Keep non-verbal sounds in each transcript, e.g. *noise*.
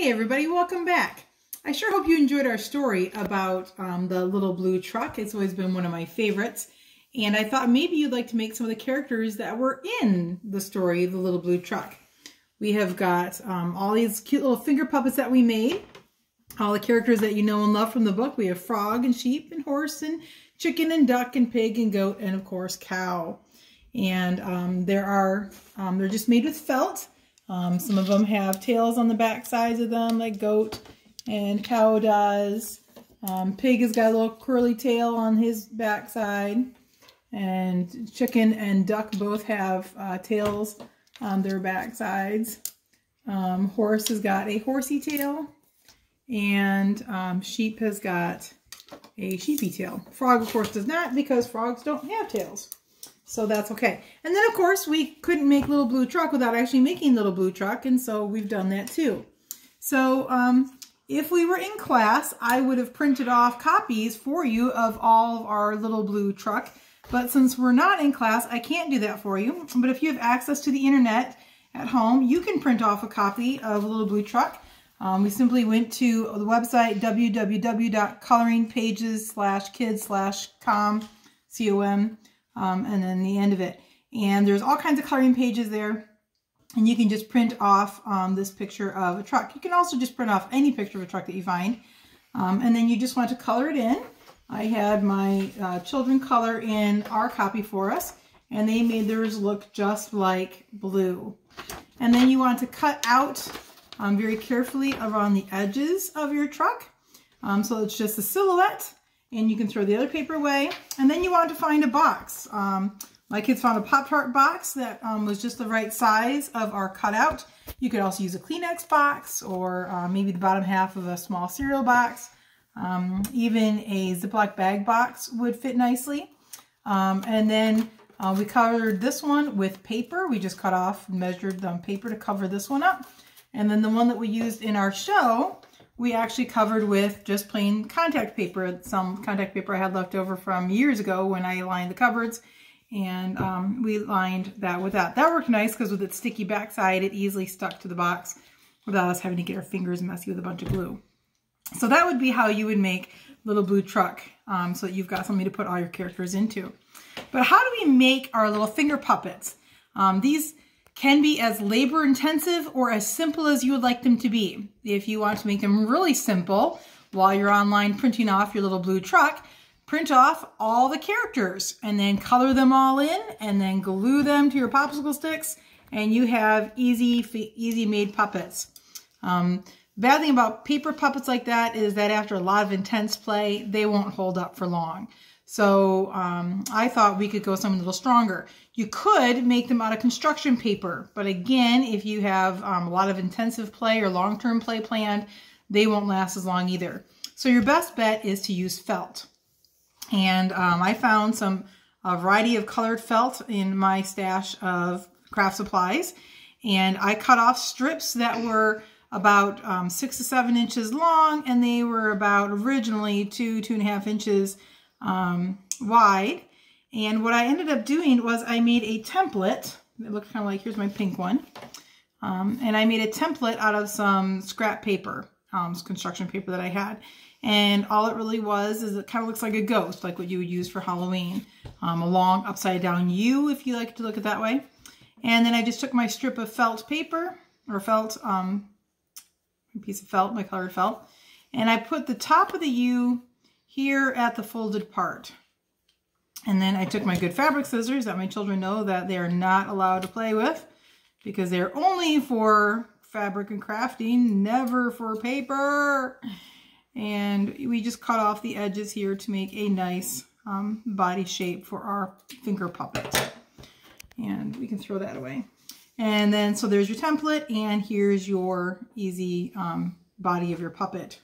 Hey everybody, welcome back. I sure hope you enjoyed our story about um, the little blue truck. It's always been one of my favorites. And I thought maybe you'd like to make some of the characters that were in the story, The Little Blue Truck. We have got um, all these cute little finger puppets that we made. All the characters that you know and love from the book. We have frog and sheep and horse and chicken and duck and pig and goat and of course cow. And um, there are, um, they're just made with felt. Um, some of them have tails on the back sides of them like goat and cow does. Um, pig has got a little curly tail on his backside. And chicken and duck both have uh, tails on their backsides. Um, horse has got a horsey tail. And um, sheep has got a sheepy tail. Frog, of course, does not because frogs don't have tails. So that's okay. And then, of course, we couldn't make Little Blue Truck without actually making Little Blue Truck, and so we've done that too. So um, if we were in class, I would have printed off copies for you of all of our Little Blue Truck. But since we're not in class, I can't do that for you. But if you have access to the internet at home, you can print off a copy of Little Blue Truck. Um, we simply went to the website www.coloringpages slash kids slash com, C-O-M, um, and then the end of it. And there's all kinds of coloring pages there. And you can just print off um, this picture of a truck. You can also just print off any picture of a truck that you find. Um, and then you just want to color it in. I had my uh, children color in our copy for us. And they made theirs look just like blue. And then you want to cut out um, very carefully around the edges of your truck. Um, so it's just a silhouette and you can throw the other paper away. And then you want to find a box. Um, my kids found a Pop-Tart box that um, was just the right size of our cutout. You could also use a Kleenex box or uh, maybe the bottom half of a small cereal box. Um, even a Ziploc bag box would fit nicely. Um, and then uh, we covered this one with paper. We just cut off measured the paper to cover this one up. And then the one that we used in our show we actually covered with just plain contact paper, some contact paper I had left over from years ago when I lined the cupboards. And um, we lined that with that. That worked nice because with its sticky backside, it easily stuck to the box without us having to get our fingers messy with a bunch of glue. So that would be how you would make Little Blue Truck um, so that you've got something to put all your characters into. But how do we make our little finger puppets? Um, these can be as labor intensive or as simple as you would like them to be. If you want to make them really simple while you're online printing off your little blue truck, print off all the characters and then color them all in and then glue them to your popsicle sticks and you have easy, easy made puppets. Um, bad thing about paper puppets like that is that after a lot of intense play, they won't hold up for long. So um, I thought we could go something a little stronger. You could make them out of construction paper, but again, if you have um, a lot of intensive play or long-term play planned, they won't last as long either. So your best bet is to use felt. And um, I found some a variety of colored felt in my stash of craft supplies. And I cut off strips that were about um, six to seven inches long, and they were about originally two, two and a half inches um, wide. And what I ended up doing was I made a template. It looked kind of like, here's my pink one. Um, and I made a template out of some scrap paper, um, construction paper that I had. And all it really was is it kind of looks like a ghost, like what you would use for Halloween. Um, a long upside down U, if you like to look at that way. And then I just took my strip of felt paper, or felt, um, piece of felt, my colored felt, and I put the top of the U here at the folded part. And then I took my good fabric scissors that my children know that they are not allowed to play with because they're only for fabric and crafting, never for paper. And we just cut off the edges here to make a nice um, body shape for our finger puppet. And we can throw that away. And then, so there's your template and here's your easy um, body of your puppet.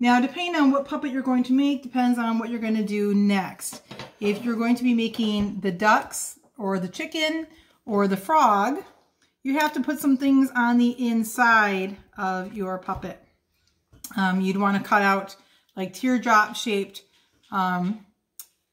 Now, depending on what puppet you're going to make, depends on what you're going to do next. If you're going to be making the ducks or the chicken or the frog, you have to put some things on the inside of your puppet. Um, you'd want to cut out like teardrop shaped, um,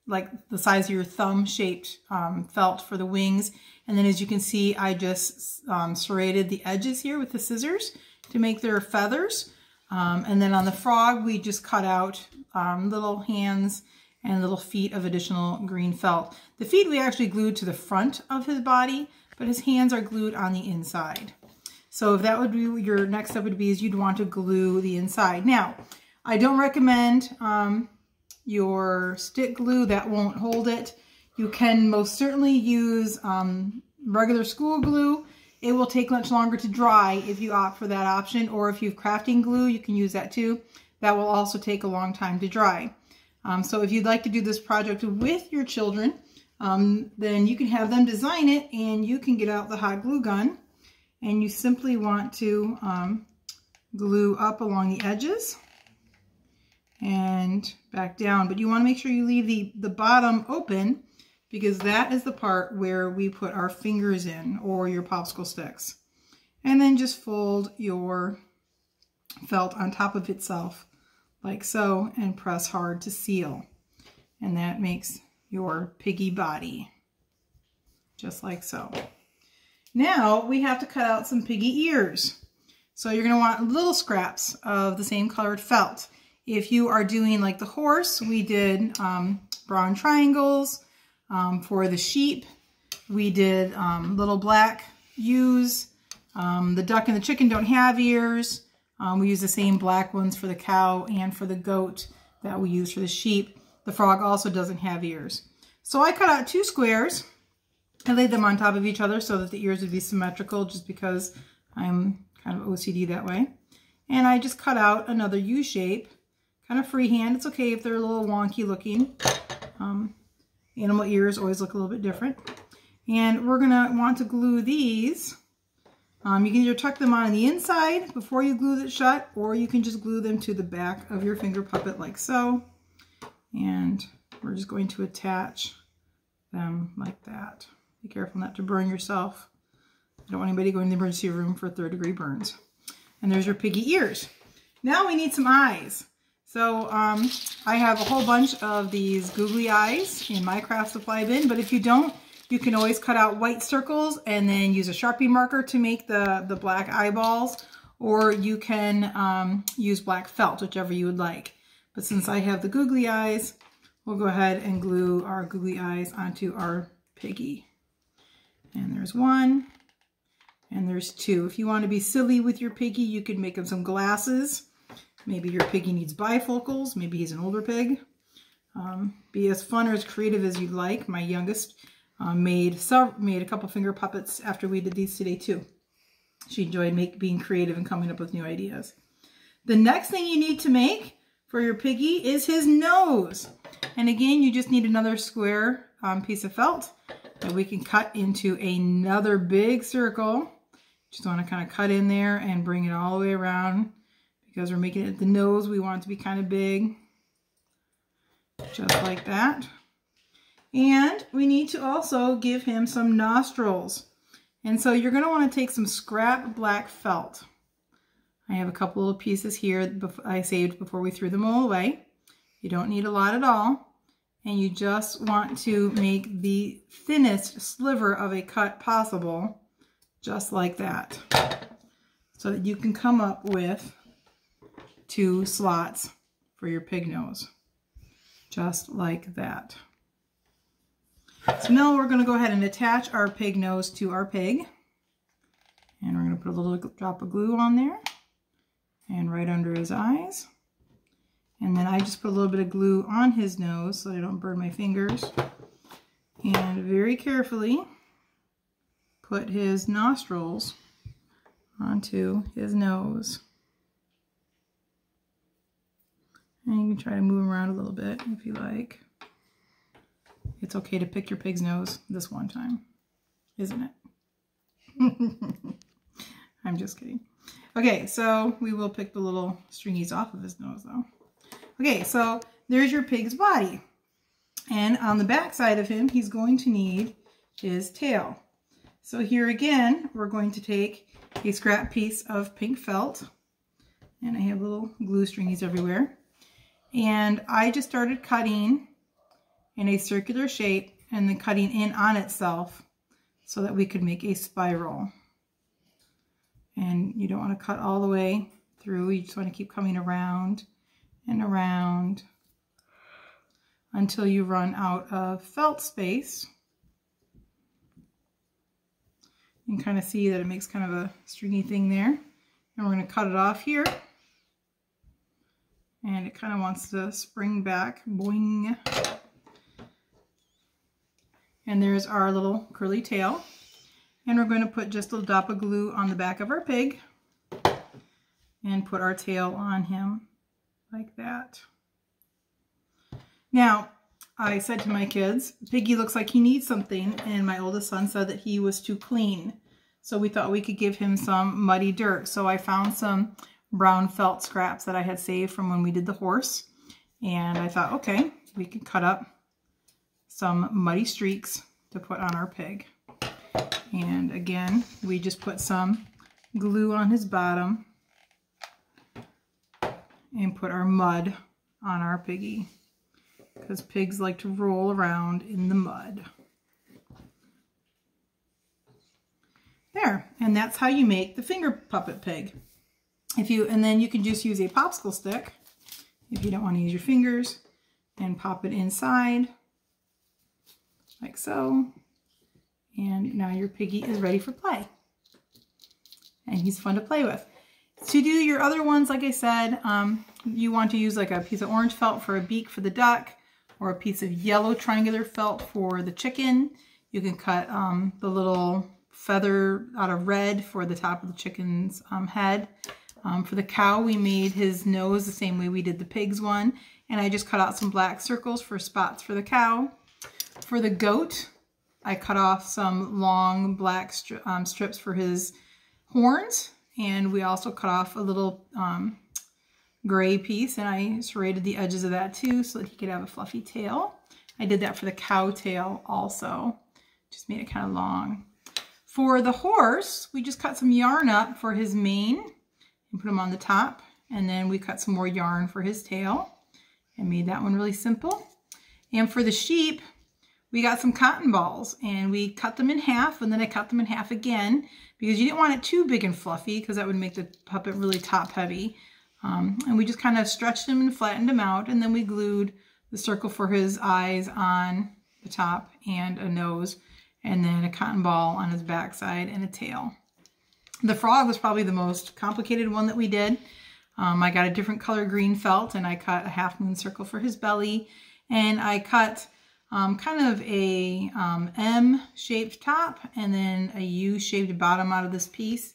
like the size of your thumb shaped um, felt for the wings. And then as you can see, I just um, serrated the edges here with the scissors to make their feathers. Um, and then on the frog, we just cut out um, little hands and little feet of additional green felt. The feet we actually glued to the front of his body, but his hands are glued on the inside. So if that would be your next step would be is you'd want to glue the inside. Now, I don't recommend um, your stick glue. That won't hold it. You can most certainly use um, regular school glue. It will take much longer to dry if you opt for that option. Or if you have crafting glue, you can use that too. That will also take a long time to dry. Um, so if you'd like to do this project with your children, um, then you can have them design it and you can get out the hot glue gun and you simply want to um, glue up along the edges and back down. But you want to make sure you leave the, the bottom open because that is the part where we put our fingers in or your popsicle sticks. And then just fold your felt on top of itself like so and press hard to seal. And that makes your piggy body just like so. Now we have to cut out some piggy ears. So you're going to want little scraps of the same colored felt. If you are doing like the horse, we did um, brown triangles. Um, for the sheep, we did um, little black U's. Um, the duck and the chicken don't have ears. Um, we use the same black ones for the cow and for the goat that we use for the sheep. The frog also doesn't have ears. So I cut out two squares. I laid them on top of each other so that the ears would be symmetrical just because I'm kind of OCD that way. And I just cut out another U shape kind of freehand. It's okay if they're a little wonky looking. Um, animal ears always look a little bit different. And we're going to want to glue these. Um, you can either tuck them on the inside before you glue it shut, or you can just glue them to the back of your finger puppet like so. And we're just going to attach them like that. Be careful not to burn yourself. I don't want anybody going to the emergency room for third degree burns. And there's your piggy ears. Now we need some eyes. So um, I have a whole bunch of these googly eyes in my craft supply bin, but if you don't, you can always cut out white circles and then use a Sharpie marker to make the, the black eyeballs, or you can um, use black felt, whichever you would like. But since I have the googly eyes, we'll go ahead and glue our googly eyes onto our piggy. And there's one, and there's two. If you want to be silly with your piggy, you could make him some glasses Maybe your piggy needs bifocals. Maybe he's an older pig. Um, be as fun or as creative as you'd like. My youngest uh, made made a couple finger puppets after we did these today too. She enjoyed make, being creative and coming up with new ideas. The next thing you need to make for your piggy is his nose. And again, you just need another square um, piece of felt that we can cut into another big circle. Just want to kind of cut in there and bring it all the way around because we're making it the nose, we want it to be kind of big, just like that. And we need to also give him some nostrils. And so you're going to want to take some scrap black felt. I have a couple of pieces here I saved before we threw them all away. You don't need a lot at all. And you just want to make the thinnest sliver of a cut possible, just like that. So that you can come up with two slots for your pig nose, just like that. So now we're going to go ahead and attach our pig nose to our pig. And we're going to put a little drop of glue on there and right under his eyes. And then I just put a little bit of glue on his nose so I don't burn my fingers. And very carefully put his nostrils onto his nose. And you can try to move them around a little bit if you like. It's okay to pick your pig's nose this one time, isn't it? *laughs* I'm just kidding. Okay, so we will pick the little stringies off of his nose though. Okay, so there's your pig's body. And on the back side of him, he's going to need his tail. So here again, we're going to take a scrap piece of pink felt. And I have little glue stringies everywhere. And I just started cutting in a circular shape and then cutting in on itself so that we could make a spiral. And you don't want to cut all the way through. You just want to keep coming around and around until you run out of felt space. You can kind of see that it makes kind of a stringy thing there. And we're going to cut it off here. And it kind of wants to spring back. Boing. And there's our little curly tail. And we're going to put just a dot of glue on the back of our pig and put our tail on him like that. Now, I said to my kids, Piggy looks like he needs something, and my oldest son said that he was too clean. So we thought we could give him some muddy dirt. So I found some brown felt scraps that I had saved from when we did the horse. And I thought, okay, we could cut up some muddy streaks to put on our pig. And again, we just put some glue on his bottom and put our mud on our piggy because pigs like to roll around in the mud. There, and that's how you make the finger puppet pig. If you And then you can just use a popsicle stick if you don't want to use your fingers and pop it inside like so. And now your piggy is ready for play. And he's fun to play with. To do your other ones, like I said, um, you want to use like a piece of orange felt for a beak for the duck or a piece of yellow triangular felt for the chicken. You can cut um, the little feather out of red for the top of the chicken's um, head. Um, for the cow, we made his nose the same way we did the pig's one. And I just cut out some black circles for spots for the cow. For the goat, I cut off some long black stri um, strips for his horns. And we also cut off a little um, gray piece and I serrated the edges of that too so that he could have a fluffy tail. I did that for the cow tail also. Just made it kind of long. For the horse, we just cut some yarn up for his mane and put him on the top. And then we cut some more yarn for his tail and made that one really simple. And for the sheep, we got some cotton balls and we cut them in half and then I cut them in half again because you didn't want it too big and fluffy because that would make the puppet really top heavy. Um, and we just kind of stretched him and flattened him out and then we glued the circle for his eyes on the top and a nose and then a cotton ball on his backside and a tail. The frog was probably the most complicated one that we did. Um, I got a different color green felt and I cut a half moon circle for his belly and I cut um, kind of a um, M-shaped top and then a U-shaped bottom out of this piece.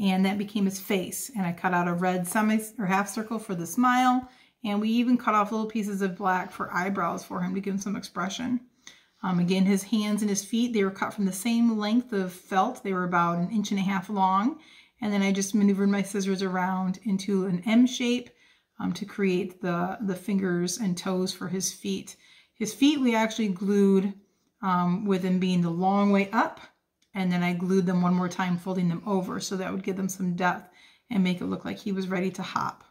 And that became his face. And I cut out a red semi or half circle for the smile. And we even cut off little pieces of black for eyebrows for him to give him some expression. Um, again, his hands and his feet, they were cut from the same length of felt. They were about an inch and a half long. And then I just maneuvered my scissors around into an M shape um, to create the, the fingers and toes for his feet. His feet we actually glued um, with them being the long way up and then I glued them one more time folding them over so that would give them some depth and make it look like he was ready to hop.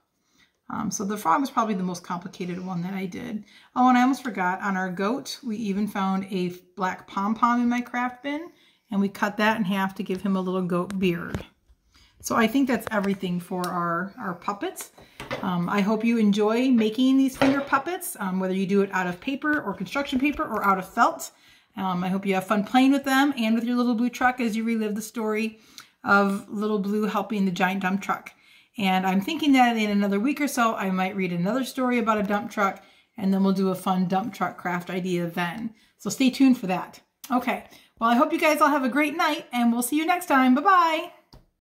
Um, so the frog was probably the most complicated one that I did. Oh, and I almost forgot, on our goat, we even found a black pom-pom in my craft bin, and we cut that in half to give him a little goat beard. So I think that's everything for our, our puppets. Um, I hope you enjoy making these finger puppets, um, whether you do it out of paper or construction paper or out of felt. Um, I hope you have fun playing with them and with your little blue truck as you relive the story of little blue helping the giant dump truck. And I'm thinking that in another week or so, I might read another story about a dump truck and then we'll do a fun dump truck craft idea then. So stay tuned for that. Okay, well, I hope you guys all have a great night and we'll see you next time. Bye-bye.